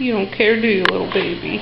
You don't care, do you, little baby?